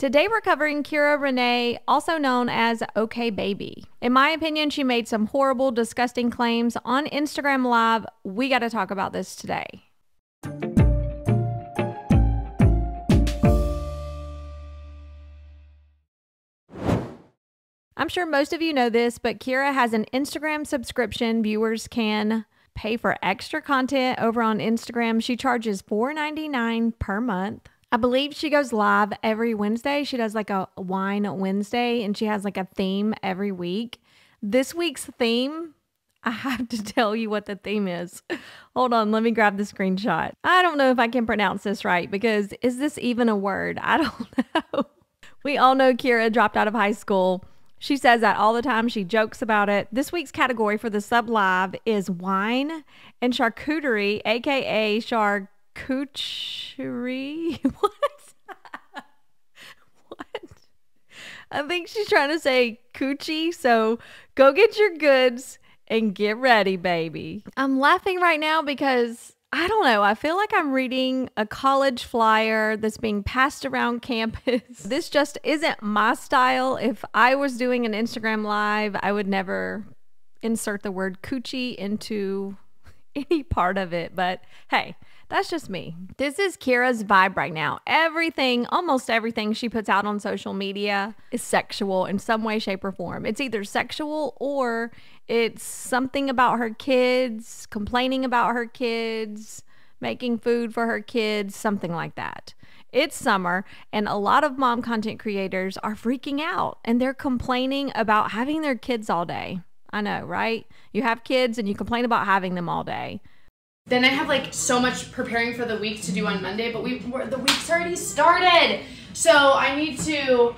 Today we're covering Kyra Renee, also known as OK Baby. In my opinion, she made some horrible, disgusting claims on Instagram Live. We got to talk about this today. I'm sure most of you know this, but Kyra has an Instagram subscription. Viewers can pay for extra content over on Instagram. She charges $4.99 per month. I believe she goes live every Wednesday. She does like a wine Wednesday and she has like a theme every week. This week's theme, I have to tell you what the theme is. Hold on, let me grab the screenshot. I don't know if I can pronounce this right because is this even a word? I don't know. We all know Kyra dropped out of high school. She says that all the time. She jokes about it. This week's category for the sub live is wine and charcuterie, aka charcuterie Coochery? What? what? I think she's trying to say coochie. So go get your goods and get ready, baby. I'm laughing right now because I don't know. I feel like I'm reading a college flyer that's being passed around campus. this just isn't my style. If I was doing an Instagram live, I would never insert the word coochie into any part of it. But hey, that's just me. This is Kyra's vibe right now. Everything, almost everything she puts out on social media is sexual in some way, shape, or form. It's either sexual or it's something about her kids, complaining about her kids, making food for her kids, something like that. It's summer, and a lot of mom content creators are freaking out and they're complaining about having their kids all day. I know, right? You have kids and you complain about having them all day. Then I have like so much preparing for the week to do on Monday, but we the week's already started. So I need to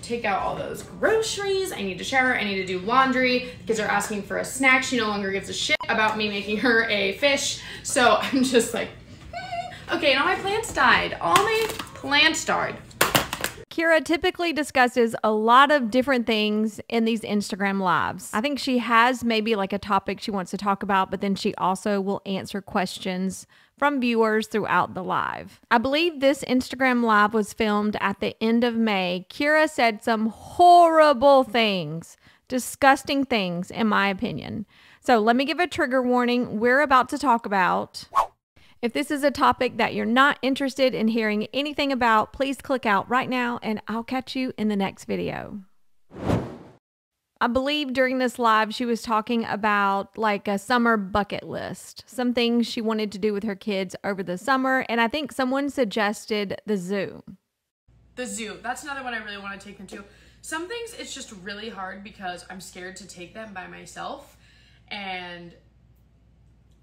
take out all those groceries. I need to shower. I need to do laundry. The kids are asking for a snack. She no longer gives a shit about me making her a fish. So I'm just like, hmm. okay, and all my plants died. All my plants died. Kyra typically discusses a lot of different things in these Instagram lives. I think she has maybe like a topic she wants to talk about, but then she also will answer questions from viewers throughout the live. I believe this Instagram live was filmed at the end of May. Kyra said some horrible things, disgusting things, in my opinion. So let me give a trigger warning. We're about to talk about if this is a topic that you're not interested in hearing anything about, please click out right now and I'll catch you in the next video. I believe during this live, she was talking about like a summer bucket list, some things she wanted to do with her kids over the summer. And I think someone suggested the zoo. The zoo. That's another one I really want to take them to. Some things it's just really hard because I'm scared to take them by myself. And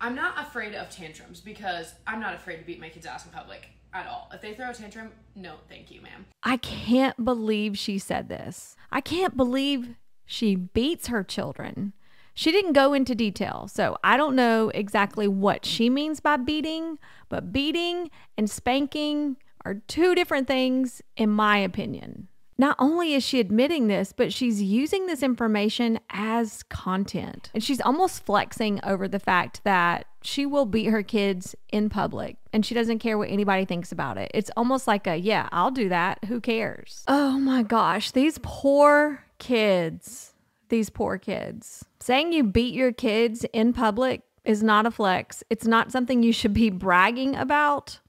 I'm not afraid of tantrums because I'm not afraid to beat my kids' ass in public at all. If they throw a tantrum, no, thank you, ma'am. I can't believe she said this. I can't believe she beats her children. She didn't go into detail, so I don't know exactly what she means by beating, but beating and spanking are two different things, in my opinion. Not only is she admitting this, but she's using this information as content. And she's almost flexing over the fact that she will beat her kids in public and she doesn't care what anybody thinks about it. It's almost like a, yeah, I'll do that. Who cares? Oh my gosh, these poor kids. These poor kids. Saying you beat your kids in public is not a flex. It's not something you should be bragging about.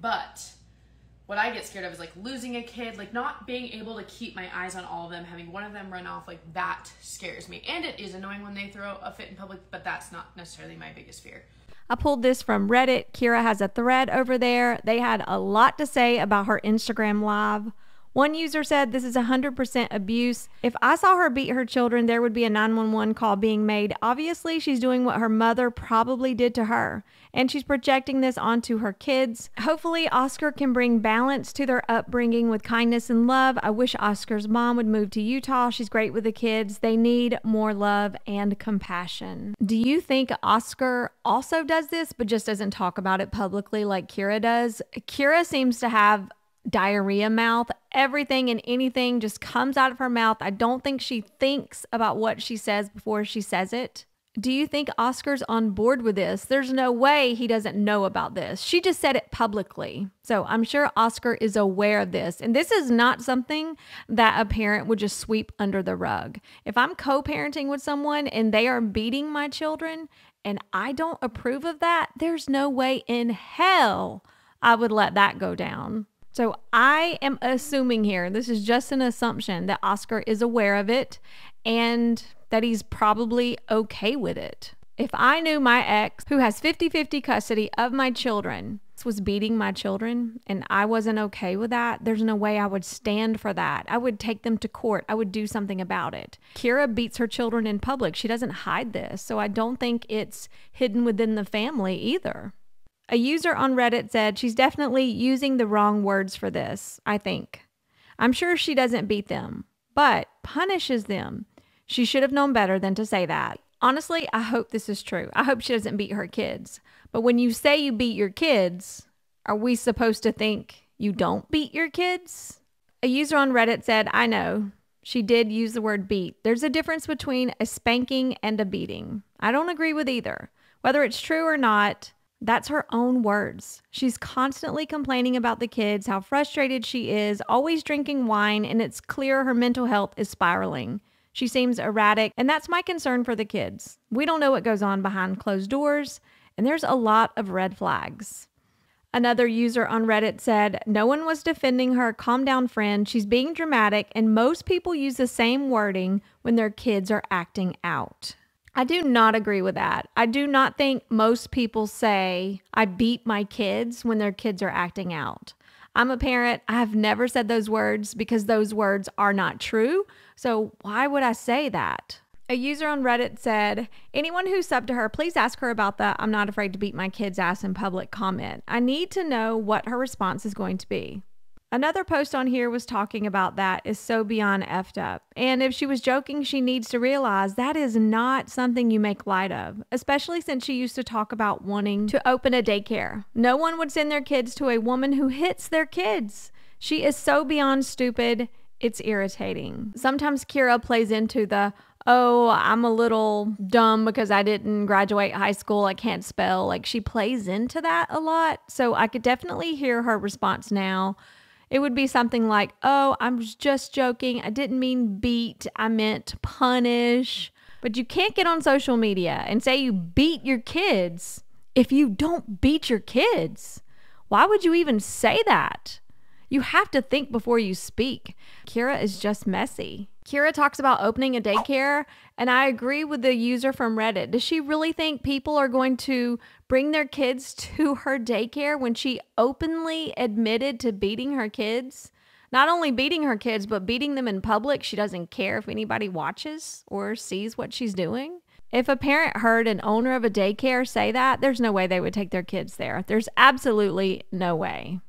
But what I get scared of is like losing a kid, like not being able to keep my eyes on all of them, having one of them run off, like that scares me. And it is annoying when they throw a fit in public, but that's not necessarily my biggest fear. I pulled this from Reddit. Kyra has a thread over there. They had a lot to say about her Instagram live. One user said this is 100% abuse. If I saw her beat her children, there would be a 911 call being made. Obviously, she's doing what her mother probably did to her, and she's projecting this onto her kids. Hopefully, Oscar can bring balance to their upbringing with kindness and love. I wish Oscar's mom would move to Utah. She's great with the kids. They need more love and compassion. Do you think Oscar also does this, but just doesn't talk about it publicly like Kyra does? Kyra seems to have diarrhea mouth. Everything and anything just comes out of her mouth. I don't think she thinks about what she says before she says it. Do you think Oscar's on board with this? There's no way he doesn't know about this. She just said it publicly. So I'm sure Oscar is aware of this. And this is not something that a parent would just sweep under the rug. If I'm co parenting with someone and they are beating my children and I don't approve of that, there's no way in hell I would let that go down. So I am assuming here, this is just an assumption, that Oscar is aware of it and that he's probably okay with it. If I knew my ex, who has 50 50 custody of my children, was beating my children and I wasn't okay with that, there's no way I would stand for that. I would take them to court. I would do something about it. Kyra beats her children in public. She doesn't hide this. So I don't think it's hidden within the family either. A user on Reddit said she's definitely using the wrong words for this, I think. I'm sure she doesn't beat them, but punishes them. She should have known better than to say that. Honestly, I hope this is true. I hope she doesn't beat her kids. But when you say you beat your kids, are we supposed to think you don't beat your kids? A user on Reddit said, I know. She did use the word beat. There's a difference between a spanking and a beating. I don't agree with either. Whether it's true or not, that's her own words. She's constantly complaining about the kids, how frustrated she is, always drinking wine, and it's clear her mental health is spiraling. She seems erratic, and that's my concern for the kids. We don't know what goes on behind closed doors, and there's a lot of red flags. Another user on Reddit said, No one was defending her calm down friend. She's being dramatic, and most people use the same wording when their kids are acting out. I do not agree with that. I do not think most people say, I beat my kids when their kids are acting out. I'm a parent. I have never said those words because those words are not true. So why would I say that? A user on Reddit said, Anyone who subbed to her, please ask her about the I'm not afraid to beat my kid's ass in public comment. I need to know what her response is going to be. Another post on here was talking about that is so beyond effed up. And if she was joking, she needs to realize that is not something you make light of, especially since she used to talk about wanting to open a daycare. No one would send their kids to a woman who hits their kids. She is so beyond stupid, it's irritating. Sometimes Kyra plays into the, oh, I'm a little dumb because I didn't graduate high school. I can't spell. Like she plays into that a lot. So I could definitely hear her response now it would be something like, Oh, I'm just joking. I didn't mean beat, I meant punish. But you can't get on social media and say you beat your kids if you don't beat your kids. Why would you even say that? You have to think before you speak. Kyra is just messy. Kyra talks about opening a daycare, and I agree with the user from Reddit. Does she really think people are going to bring their kids to her daycare when she openly admitted to beating her kids? Not only beating her kids, but beating them in public. She doesn't care if anybody watches or sees what she's doing. If a parent heard an owner of a daycare say that, there's no way they would take their kids there. There's absolutely no way.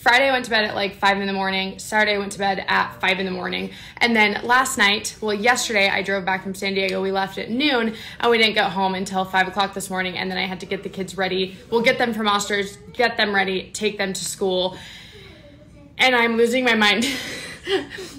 Friday I went to bed at like 5 in the morning. Saturday I went to bed at 5 in the morning. And then last night, well, yesterday I drove back from San Diego. We left at noon and we didn't get home until 5 o'clock this morning. And then I had to get the kids ready. We'll get them from Oscar's, get them ready, take them to school. And I'm losing my mind.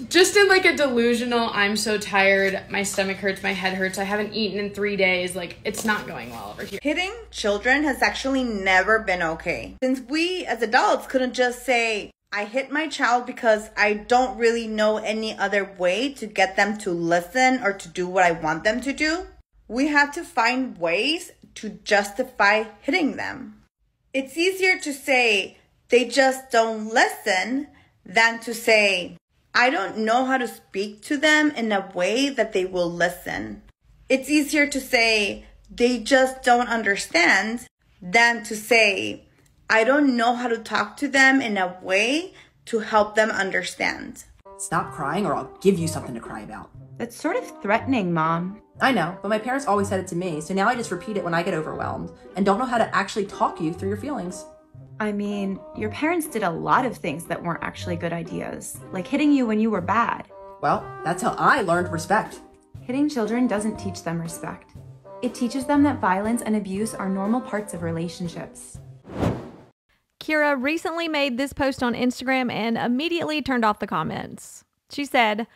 just in like a delusional i'm so tired my stomach hurts my head hurts i haven't eaten in three days like it's not going well over here hitting children has actually never been okay since we as adults couldn't just say I hit my child because I don't really know any other way to get them to listen or to do what I want them to do. We have to find ways to justify hitting them. It's easier to say they just don't listen than to say I don't know how to speak to them in a way that they will listen. It's easier to say they just don't understand than to say I don't know how to talk to them in a way to help them understand. Stop crying or I'll give you something to cry about. That's sort of threatening, Mom. I know, but my parents always said it to me, so now I just repeat it when I get overwhelmed and don't know how to actually talk you through your feelings. I mean, your parents did a lot of things that weren't actually good ideas, like hitting you when you were bad. Well, that's how I learned respect. Hitting children doesn't teach them respect. It teaches them that violence and abuse are normal parts of relationships. Kyra recently made this post on Instagram and immediately turned off the comments. She said,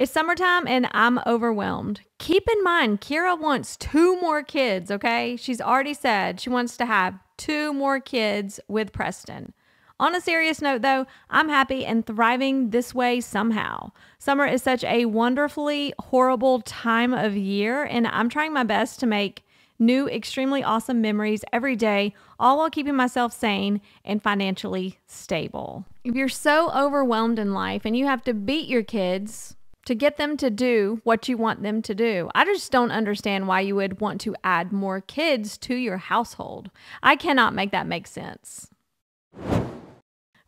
It's summertime and I'm overwhelmed. Keep in mind, Kyra wants two more kids, okay? She's already said she wants to have two more kids with Preston. On a serious note, though, I'm happy and thriving this way somehow. Summer is such a wonderfully horrible time of year, and I'm trying my best to make new, extremely awesome memories every day, all while keeping myself sane and financially stable. If you're so overwhelmed in life and you have to beat your kids, to get them to do what you want them to do. I just don't understand why you would want to add more kids to your household. I cannot make that make sense.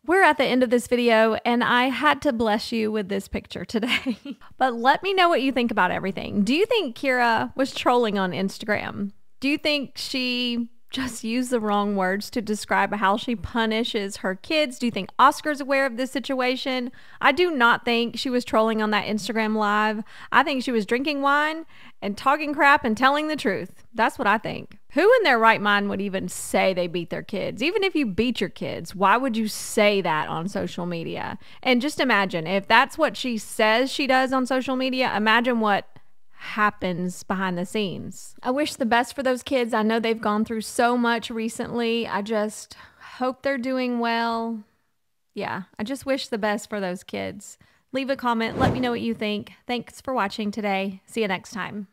We're at the end of this video and I had to bless you with this picture today. but let me know what you think about everything. Do you think Kyra was trolling on Instagram? Do you think she just use the wrong words to describe how she punishes her kids? Do you think Oscar's aware of this situation? I do not think she was trolling on that Instagram live. I think she was drinking wine and talking crap and telling the truth. That's what I think. Who in their right mind would even say they beat their kids? Even if you beat your kids, why would you say that on social media? And just imagine if that's what she says she does on social media, imagine what happens behind the scenes. I wish the best for those kids. I know they've gone through so much recently. I just hope they're doing well. Yeah, I just wish the best for those kids. Leave a comment. Let me know what you think. Thanks for watching today. See you next time.